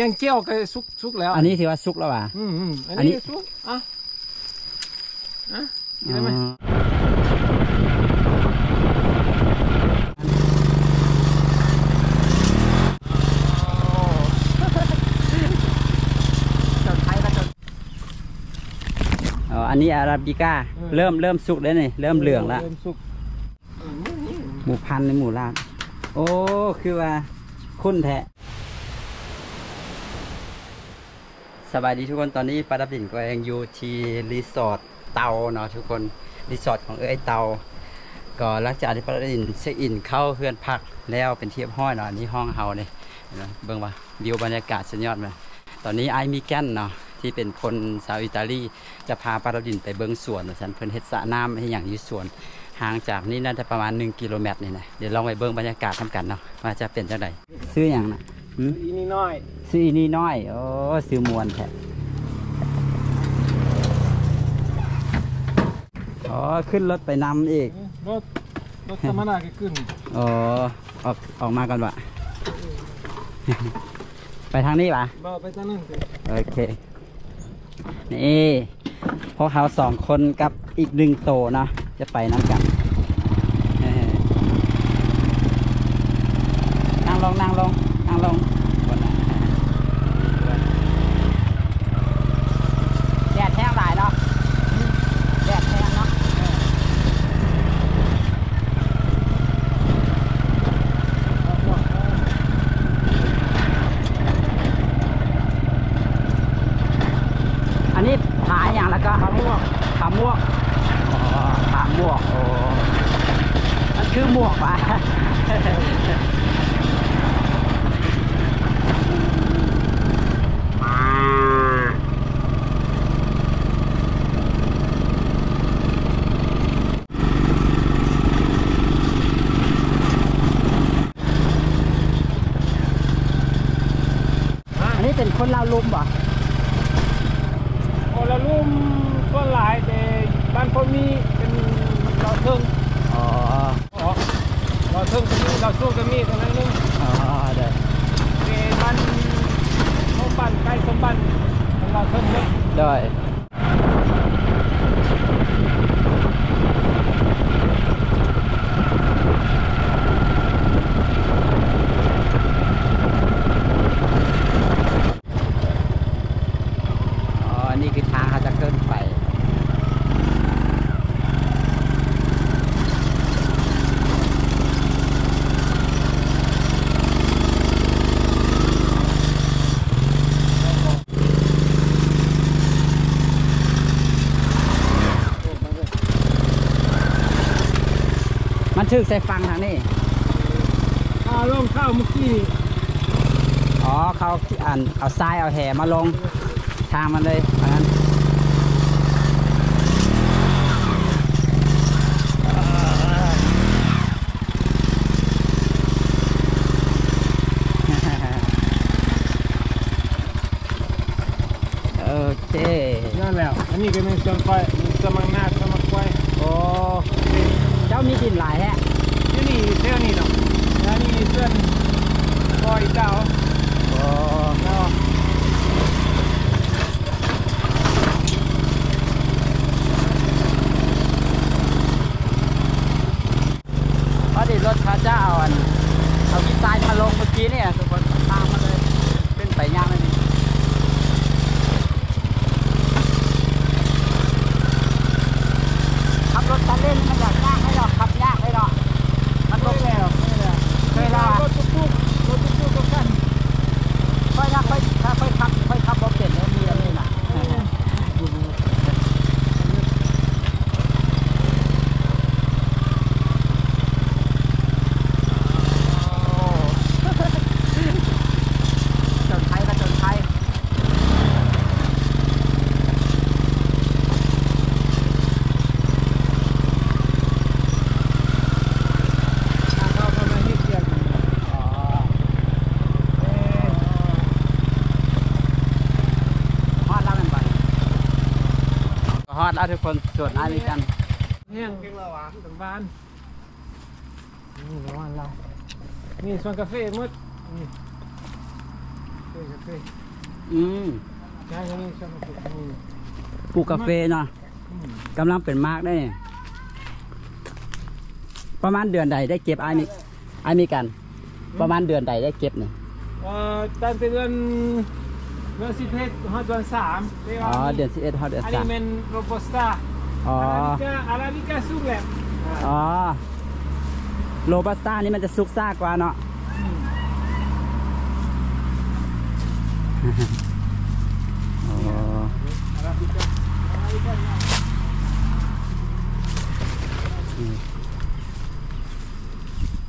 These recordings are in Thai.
ยังเจียวก็สุกสุกแล้ว อันนี้ถือว่าสุกแล้วว่ะอืมอืมอันอันนี้นี้สุกอะอะกินได้ไหมอ๋อจนไทยก็จนอ๋ออันนี้อาราบิก้าเออเริ่มเริ่มสุกแล้วนี่เริ่มเหลืองแล้วเริ่มสุกหมูพันธุ์ในหมูลาดโอ้ คือว่าคุ้นแท้ สบายดีทุกคนตอนนี้ปาดับดินก็ยังอยู่ที่รีสอร์ทเตาเนาะทุกคนรีสอร์ทของเอ้ยเตา ก็หลังจากที่ปาดับดินเช็คอินเข้าเฮือนพักแล้วเป็นเทียบห้อยเนาะนนี้ห้องเฮาเนี่ยเห็นไหมเบิ่งว่าวิวบรรยากาศสุดยอดเลยตอนนี้ไอมีแกนเนาะที่เป็นคนชาวอิตาลีจะพาปาดับดินไปเบิ่งสวนฉันเพิ่นเฮ็ดสระน้ำให้อย่างอยู่สวนห่างจากนี่น่าจะประมาณ1กิโลเมตรนี่นะเดี๋ยวลองไปเบิ่งบรรยากาศทำกันเนาะว่าจะเป็นจังไดซื้ออย่างนะ หืมอีนี่น้อย ซื้ออีนี่น้อย โอ้ซื้อมวนแท้อ๋อ ขึ้นรถไปนำอีก รถ รถธรรมดาก็ขึ้น อ๋อ ออก ออกมาก่อนวะไปทางนี้ปะบ่ไปทางนั้นสิโอเค นี่พวกเขาสองคนกับอีกหนึ่งโตเนาะจะไปน้ำกันเออนั่งลงนั่งลงนั่งลงก่อนนะแดดแห้งหลายเนาะแดดแห้งเนาะอันนี้ผาอย่างแล้วก็ ทำม่วง ผาม่วงอ๋อผาม่วงโอ้มันคือหมวกปะ ฮะ อันนี้ เป็นคนลาวลุมป่ะโอละลุ่มก็หลายแต่บ้านพ่อมีเป็นเราเทิงอ๋ออ๋อเราเทิงก็มีเราสู้ก็มีเท่านั้นนึงอ๋อเด้อเกบ้านโน้บ้านใกล้สมบัติของเราเทิงเนอะได้อ๋อ นี่คือทางเขาจะขึ้นไป มันถึกใส่ฟังทางนี้อ่าลงข้าวเมื่อกี้นี่อ๋อเขาอันเอาทรายเอาแห่มาลงทางมันเลยเพราะงั้นโอเคนั่นแหล้ว อันนี้ก็เป็นส่วนไฟสมังนาสมังไฟ โอ้ เจ้ามีดินหลายแฮะ ที่นี่เท่านี้เนาะแล้วนี่เส้น ปล่อยเจ้า โอ้ เนาะ พอดีรถเขาจะเอาอันเอาดีไซน์มาลงเมื่อกี้เนี่ยทุกคนตามมาเลย ขึ้นไปย่างเลยนี่ขับรถตันเล่นมันอยากยากให้หรอกขับยากให้หรอกมันลงแล้วเคยแล้ว รถตุ๊กๆรถตุ๊กๆก็กัน ค่อยถ้าค่อยถ้าค่อยขับค่อยขับรถเปลี่ยนแล้วมีอะไรน่ะ จนไทยก็จนไทย ทางเข้าประมาณนี้เกียร อ๋อ เอ๊ะ ฮอดแล้วแมันไปก็ฮ อดแล้วทุกคนส่วนอันนี้กันแห้งเก่งละหวานถึงบ้านนี่ละหวานเรานี่ส่วนกาแฟมืดนี่กาแฟกาแฟอืมใช่ครับนี่ชอบปลูกนี่ปลูกกาแฟเนาะอืมกำลังเป็นมากได้นี่ประมาณเดือนใดได้เก็บไอ้มีไอ้มีกัน ประมาณเดือนใดได้เก็บเนี่ยเอ่อตั้งแต่เดือน เดือนสิบเอ็ดฮอดเดือนสามอ๋อเดือนสิบเอ็ดเดือนอันสานี้มเป็นโรบัสต้าอ๋อ อาราบิก้าอาราบิก้าสุกแหละอ๋อ โรบัสต้านี่มันจะซุกซ่ากว่าเนาะอืมอ๋อ อาราบิก้าอาราบิก้าเนี่ย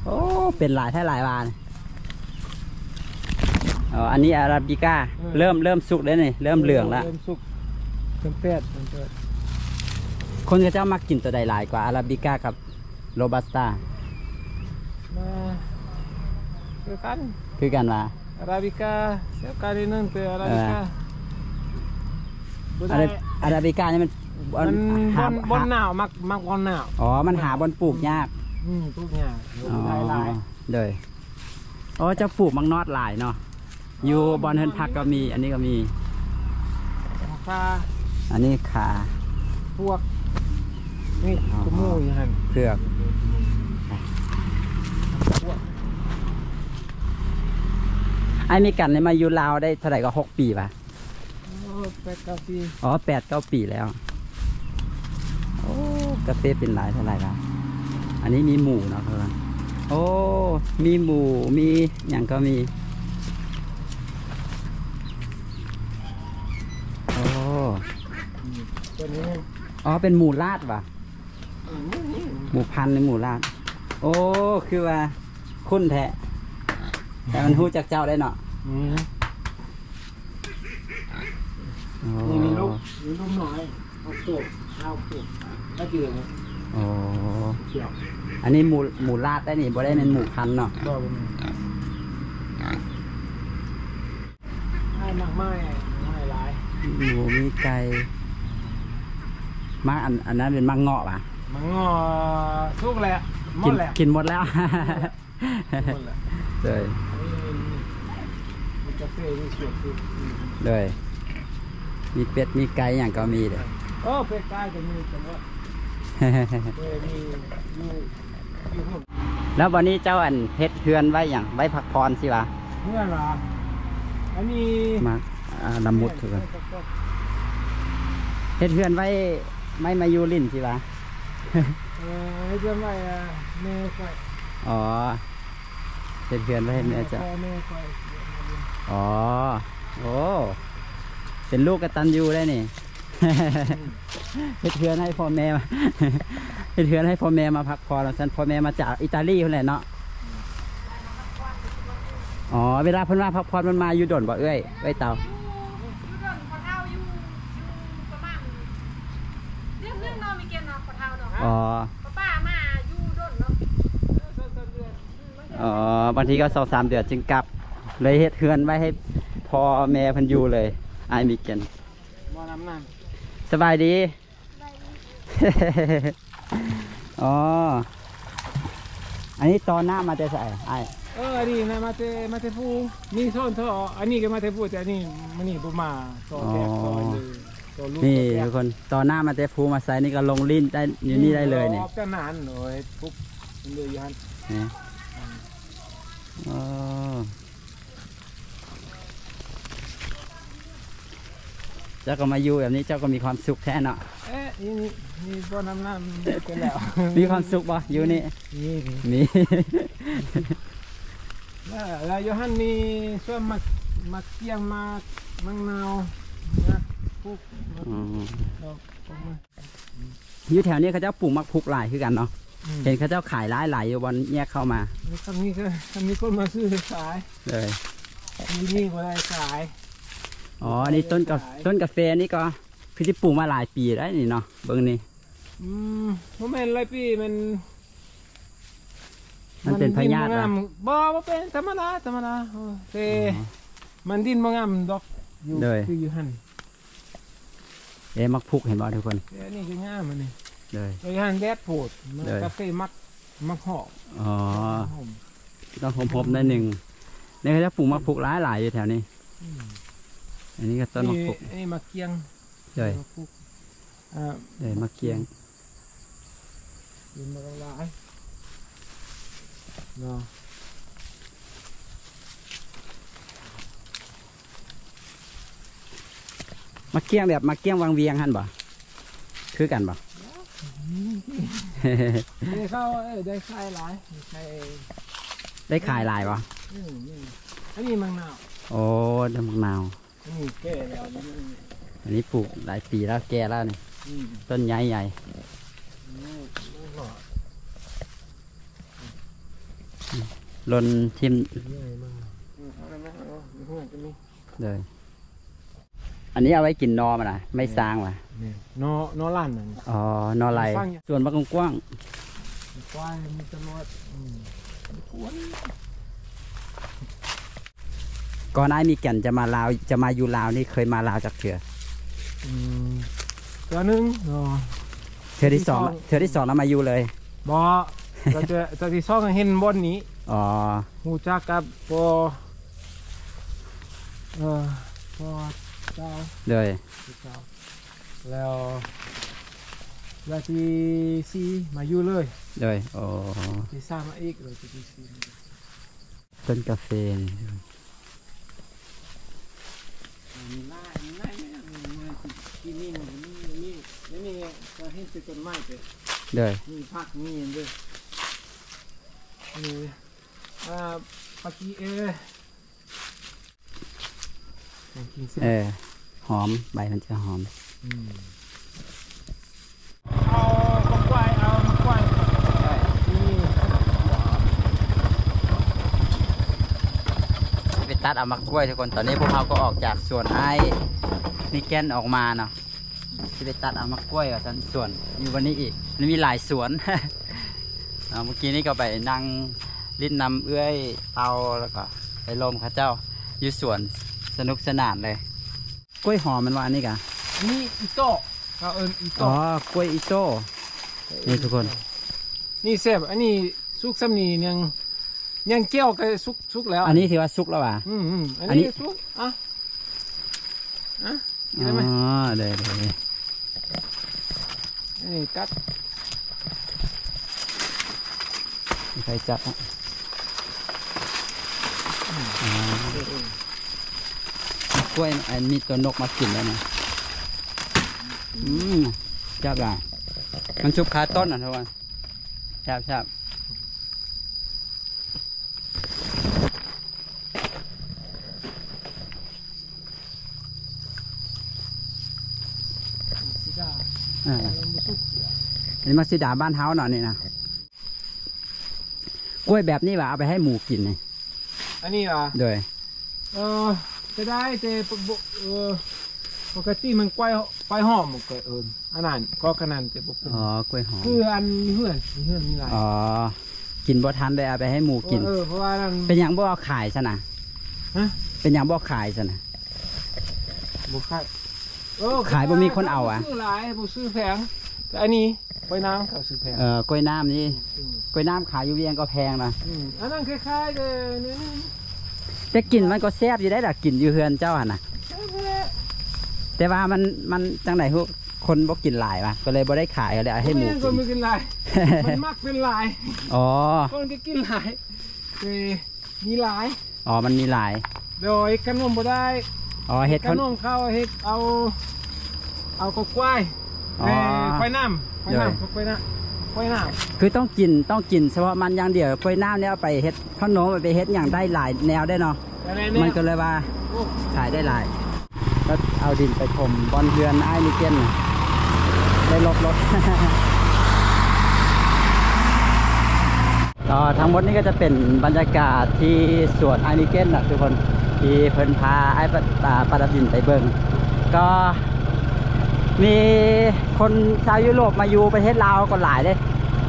โอ้ เป็นหลายแท่หลายบาน อ๋ออันนี้อาราบิก้าเริ่มเริ่มสุกแล้วนี่เริ่มเหลืองแล้วเริ่มสุกเริ่มแปดเริ่มแปดคนก็จะมักกินตัวใดหลายกว่าอาราบิก้ากับโรบัสต้ามาเดียวกันคือกันว่า อาราบิก้าเสียบกันนิดนึงแต่อาราบิก้าบ่อาได้ราอาราบิก้านี่มันมันบหานบนหนาวมักมักบนหนาวอ๋อมันหาบนปลูกยากอืมทุกอย่างอ๋อหลายหลายเดยอ๋อเจะปลูกมังนอดหลายเนาะ อยู่บอนเฮินพักก็มี อันนี้ก็มีของฟ้าอันนี้ขาพวกนี่อ๋อขโมยหันเผือกพวกไอ้มีกันเนี่ยมาอยู่ลาวได้เท่าไหร่ก็หกปีป่ะโอ้แปดเก้าปีอ๋อแปดเก้าปีแล้ว โอ้กาแฟเป็นหลายเท่าไหร่ละอันนี้มีหมูเนาะเพื่อนโอ้ มีหมูมีอย่างก็มี ตัวนี้อ๋อเป็นหมูลาดว่ะอืมนี่หมูพันธุ์ในหมูลาด โอ้ คือว่า คุ้นแทะแต่มันหู้จากเจ้าได้เนาะอืมโอ้นี่มีลูกมีลูกน้อยเอาตัวเอาตัวถ้าเดือดโอ้เขียวอันนี้หมูหมูลาดได้นี่บ่ได้เป็นหมูพันธุ์เนาะบอกเป็นให้มากไม่ไม่หลายหมูมีไก่ มักอันอันนั้นเป็นมักเงาะป่ะมันงอทุกแหละหมกิดแหละกินหมดแล้วหมดแหละเลยอันนี้มีกาแฟมีสวนคือเลยมีเป็ดมีไก่อย่างก็มีเลยโอ้เป็ดไก่ก็มีแต่ว่าเออมีอยู่อยู่หุ่นแล้ววันนี้เจ้าอันเฮ็ดเฮือนไว้อย่างไว้พักผ่อนสิวะเมื่อไหรอันนี้มาอ่าละมุดคือกันเฮ็ดเฮือนไว้ ไม่มาอยู่ลิ้นสิวะเออให้เพื่อนไว้อะแม่ไฟอ๋อเฮ็ดเฮือนไว้ให้แม่จ้ะพ่อแม่ไฟอ๋อ โอ้ เป็นลูกกตัญญูได้นี่เฮ็ดเฮือนให้พ่อแม่มาเฮ็ดเฮือนให้พ่อแม่มาพักผ่อนแล้วซั่นพ่อแม่มาจากอิตาลีพุ่นแหละเนาะ อ๋อ เวลาเพิ่นมาพักผ่อนมันมาอยู่ดนบ่เอ้ยเอ้ยเตา อยู่ดอนขอเท้าอยู่อยู่ประมาณเรื่องเรื่องนอนมีเกมนอนข อเท้าเนาะอ๋อป้าป้ามาอยู่ดอนเนาะอ๋อบางทีก็สองสามเดือนจึงกลับ เลยเฮ็ดเฮือนไว้ให้พ่อแม่เพิ่นอยู่เลยอายมีเกนบ่น้ำนั่นสบายดี อ๋อ อันนี้ตอนหน้ามาจะใส่ไอ้ายเอออันนี้นะมาเตมาเตฟูนี่โซนเท่าอันนี้ก็มาเตฟูแต่อันนี้มันนี่บุมาต่อแตกต่อเลยต่อลูก นี่ต่อแตทุกกคนตอนหน้ามาจะพูมาใส่นี่ก็ลงลิ้นได้อยู่นี่ได้เลยนี่ออกแต่นานโอ้ยปุ๊บมันเลยยันนี่อ๋อเจ้าก็มาอยู่แบบนี้เจ้าก็มีความสุขแท้เนาะเอ๊ะนี่นี่นี่บ่น้ำน้ำเป็นแล้ว มีความสุขบ่อยู่นี่นี่นี่มีแล้วแล้วโยฮันนี่ส่วนมักมักเกียงมักมังนาวมักปุ๊บมัก อืมดอกออกมาอยู่แถวนี้เขาเจ้าปลูกมักพุกหลายคือกันเนาะอืมเห็นเขาเจ้าขายหลายหลายอยู่บนแยกเข้ามาแล้วคำนี้ก็คำนี้คนมาซื้อขายเลยมีนี่ก็ได้ขายอ๋ออันนี้ต้นกาต้นกาแฟนี่ก็คือที่ปลูกมาหลายปีแล้วนี่เนาะเบิ่งนี่อืมเพราะมันไรพี่มัน มันเป็นพยาธิดินเหรอบ่งามบ่บ่เป็นธรรมดาธรรมดาโอ้เตมันดินบ่งามดอกอยู่เลยคืออยู่หั่น เอ๊ะมักพุกเห็นบ่ทุกคนแต่อันนี้คืองามมันนี่เลยอยู่หั่นแดดโพดมันเลยกาแฟมักมักหอมอ๋อหอมต้องหอมๆหนิดหนึ่งนี่เขาจะปลูกมักพุกหลายหลายอยู่แถวนี้อืมอันนี้ก็ต้นมะนี่กรูดอันนี้มะเกียงเลยมะกรูดอ่าเลยมะเกียงยินมาละลายเนาะ มะเกียงแบบมะเกียงวังเวียงหันบ่คือกันบ่ได้เข้าเอ้ยได้ขายหลายใครได้ขายหลายบ่อืมนี่อันนี้มังนาวโอ้น้ำมะนาวอันนี้แก่แล้วนี่อันนี้ปลูกหลายปีแล้วแก่แล้วนี่อืมต้นใหญ่ใหญ่นี่ลูกหลอดลนทิมใหญ่มากอืมเอาได้ไหมเอามีหัวกันนี่เลย อันนี้เอาไว้กินนอมันนะไม่สร้างว่ะนี่นอนอลั่นนั่นอ๋อนอไหลสร้างอย่างส่วนมะกกว้างควายมีตำรวจอืมกวนก่อนหน้ามีแก่นจะมาลาวจะมาอยู่ลาวนี่เคยมาลาวจากเถื่ออืมตัวหนึงเนาะเถื่อที่สองที่สองเถื่อที่สองแล้วมาอยู่เลยบอเราจะจะที่ซ่องเห็นบนนี้อ๋อหูจักกับปอเออปอ เจ้าเลยเจ้าแล้วแล้วที่ซีมาอยู่เลยเลยโอ้ที่สามมาอีกเลยที่ซีต้นกาแฟนี่มีไล่มีไล่ไหมอะมีไล่ที่นี่นี่นี่นี่นี่ก็เห็นเป็นต้นไม้เป็นเลยมีผักมีอย่างด้วยมีอ่าปากีเอของกิน เส้นเออ หอมใบมันจะหอมมเอามะกวายเอามะกวายนี่ไปตัดเอามะกล้วยทุกคนตอนนี้พวกเขาก็ออกจากสวนไอ้มีแกนออกมาเนาะที่ไปตัดเอามะกล้วยกับสันสวนอยู่วันนี้อีกนี่มีหลายสวนเอาเมื่อกี้นี่ก็ไปนั่งลิ้นนำเอื้อยเตาแล้วก็ไปลมเข้าเจ้าอยู่สวน สนุกสนานเลย กล้วยหอมมันว่าอันนี้กะนี่อิโต้เขาเอิญอิอ๋โต้อกล้วยอิโต้ นี่ทุกคน นี่แซ่บอันนี้สุกสำนียังยังเกี่ยวกับสุกสุกแล้วอันนี้ถือว่าสุกแล้วว่ะ อืมอืมอันอันนี้นี้สุกอะอะกินอ๋ได้ไหมอเดี๋ยวเดี๋ยวนี่กัดมีใครจับอะอ๋อ กล้วยอันมีตัวนกมากินแล้วนะอืมจับได้มันชุบขาต้นอะทุกคนจับจับสีดาอ่ายังบ่สุกอันนี้มาสิดาบ้านเฮาหน่อยนี่นะกล้วยแบบนี้ว่ะเอาไปให้หมูกินเลยอันนี้อะโดยเออ จะได้แต่ปกบ่เออปกติมันกล้วยกล้วยหอมมันก็เอิญอันนั้นก็ขนาดจะบอกเป็นอ๋อกล้วยหอมคืออันมีเพื่อนมีเพื่อนมีหลายอ๋อกินบ่ทันเลยเอาไปให้หมูกินเออเพราะว่านั่นเป็นอย่างบ่เอาขายซะนะฮะเป็นอย่างบ่ขายซะนะบุขายเออขายบ่มีคนเอาอะซื้อหลายบ่ซื้อแพงแต่อันนี้กล้วยน้ำเขาซื้อแพงเออกล้วยน้ำนี่อืมกล้วยน้ำขายอยู่เวียงก็แพงนะอืมอันนั้นคล้ายๆเลยนี่ แต่กลิ่นมันก็แซ่บอยู่ได้ล่ะกลิ่นอยู่เฮือนเจ้าหั่นน่ะแต่ว่ามันมันจังไหนพวกคนบ่กินหลายว่ะก็เลยบ่ได้ขายก็เลยเอาให้หมูนกิก็นไม่กินหลายมันมักเป็นหลายอ๋อคนก็กินหลายเออมีหลายอ๋อมันมีหลาย โดยขนมบ่ได้อ๋อเฮ็ดขเขานมข้าวเฮ็ดเอา เอาก็กล้วยอ๋อเอ้ยกล้วยน้ำกล้วยเลยน้ำ กล้วยน้ำกล้วยน้คือต้องกินต้องกินเฉพาะมันอย่างเดียวกล้วยน้ำเนี่ยเอาไปเฮ็ดขนมเอาไปเฮ็ดอย่างได้หลายแนวได้เนาะำอะไรมันเนี่ยก็เลยว่าโอ้ขายได้หลาย ก็เอาดินไปถมบอลเรือนไอ้ายมิเกนน่ะได้ลบรถก็ทั้งหมดนี้ก็จะเป็นบรรยากาศที่สวนไอมิเกนนะทุกคนที่เพิ่นพาไอ้ปะตาปาดดินไปเบิงก็ มีคนชาวยุโรปมาอยู่ประเทศลาวก็หลายเลย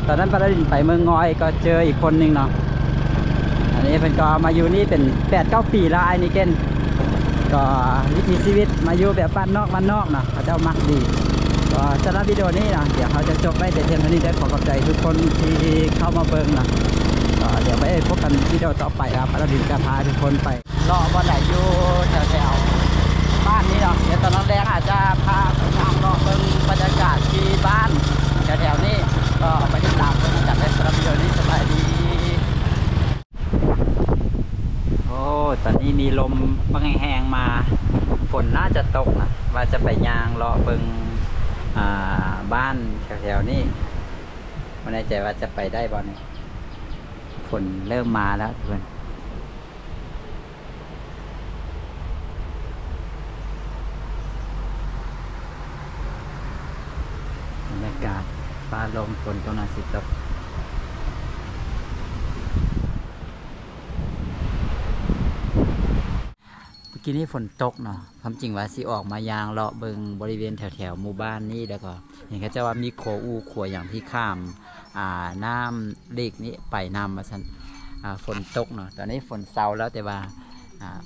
ตอนนั้นปาดดินไปเมืองงอยก็เจออีกคนหนึงเนาะอันนี้เพิ่นก็มาอยู่นี่เป็นแปดเก้าปีแล้วไอ้มิเกนก็วิถีชีวิตมาอยู่แบบบ้านนอกบ้านนอกเนาะเขาเจ้ามักดีก็สำหรับวิดีโอนี้นะเดี๋ยวเขาจะจบไว้แต่เพียงเท่านี้ได้ขอขอบใจทุกคนที่เข้ามาเบิ่งเนาะก็เดี๋ยวไปพบกันวิดีโอต่อไปครับเราดินจะพาทุกคนไปเลาะบ่ไหนอาจจะพา บรรยากาศที่บ้านแถวๆนี้ก็ไปติดตามบรรยากาศในสระเบียวนี้สบายดี โอ้ตอนนี้มีลมบางแหงมา ฝนน่าจะตกนะว่าจะไปยางเลาะเบิงบ้านแถวๆนี้ไม่แน่ใจว่าจะไปได้บ่เนี่ฝนเริ่มมาแล้วทุกคนากาศฟ้าลมฝนกำลังสิตกเมื่อกี้นี้ฝนตกเนาะความจริงว่าสิออกมายางเลาะเบิงบริเวณแถวๆหมู่บ้านนี่แล้วก็เห็นเขาจะว่ามีโคอูขัวอย่างที่ข้ามอ่าน้ำเล็กนี้ไปน้ำมาสันอ่าฝนตกเนาะตอนนี้ฝนเซาแล้วแต่ว่า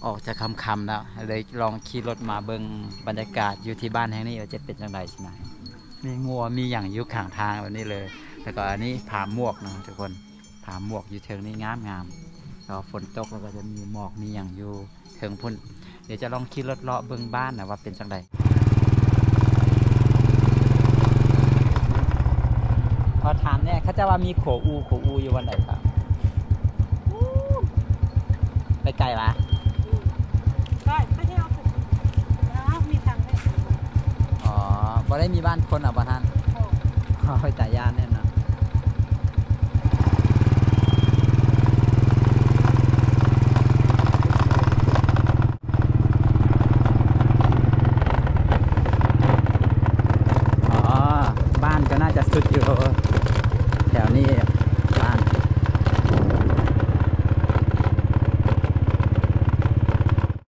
ออกจะคำๆแล้วเลยลองขี่รถมาเบิงบรรยากาศอยู่ที่บ้านแห่งนี้ว่าจะเป็นจังไรสินะ มีงัวมีอย่างอยุข้างทางแบบนี้เลยแล้วก็อันนี้ผาหมวกเนาะทุกคนผาหมวกอยู่เทิงนี้งามงามๆแล้วฝนตกแล้วก็จะมีหมอกมีอย่างอยู่เทิงพุ่นเดี๋ยวจะลองขี่รถเลาะเบิ่งบ้านนะว่าเป็นจังไดพอถามเนี่ยเขาจะว่ามีโขอูโขอูอยู่วันไหนครับไปไกลวะได้ไม่ใช่เอาผมนะมีทางเลย อ๋อ บ่ได้มีบ้านคนอะบ้านท่านโอ้อ๋อแต่ย่านเนี่ย